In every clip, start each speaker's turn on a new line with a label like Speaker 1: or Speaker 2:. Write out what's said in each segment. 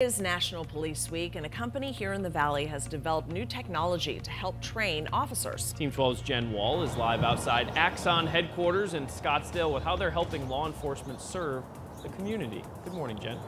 Speaker 1: is National Police Week, and a company here in the Valley has developed new technology to help train officers.
Speaker 2: Team 12's Jen Wahl is live outside Axon headquarters in Scottsdale with how they're helping law enforcement serve the community. Good morning, Jen.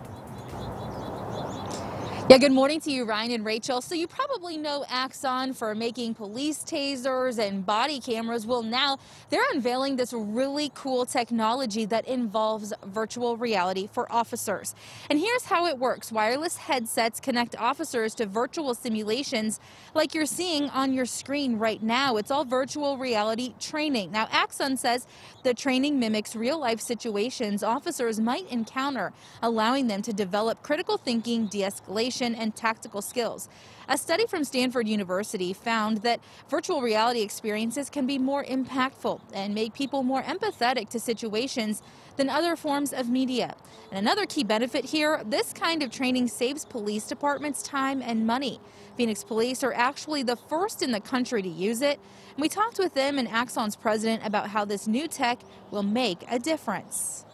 Speaker 3: Yeah, good morning to you, Ryan and Rachel. So you probably know Axon for making police tasers and body cameras. Well, now they're unveiling this really cool technology that involves virtual reality for officers. And here's how it works. Wireless headsets connect officers to virtual simulations like you're seeing on your screen right now. It's all virtual reality training. Now, Axon says the training mimics real life situations officers might encounter, allowing them to develop critical thinking, de-escalation, and tactical skills. A study from Stanford University found that virtual reality experiences can be more impactful and make people more empathetic to situations than other forms of media. And another key benefit here this kind of training saves police departments time and money. Phoenix police are actually the first in the country to use it. We talked with them and Axon's president about how this new tech will make a difference.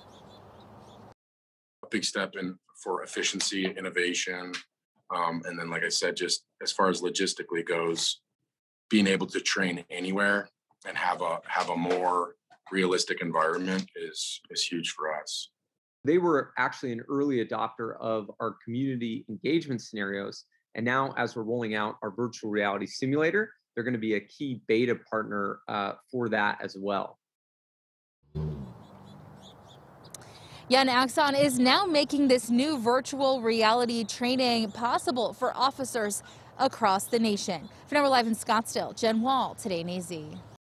Speaker 4: A big step in for efficiency, innovation, um, and then, like I said, just as far as logistically goes, being able to train anywhere and have a have a more realistic environment is is huge for us.
Speaker 5: They were actually an early adopter of our community engagement scenarios. And now, as we're rolling out our virtual reality simulator, they're going to be a key beta partner uh, for that as well.
Speaker 3: And Axon is now making this new virtual reality training possible for officers across the nation. For now, we're live in Scottsdale. Jen Wahl, Today in AZ.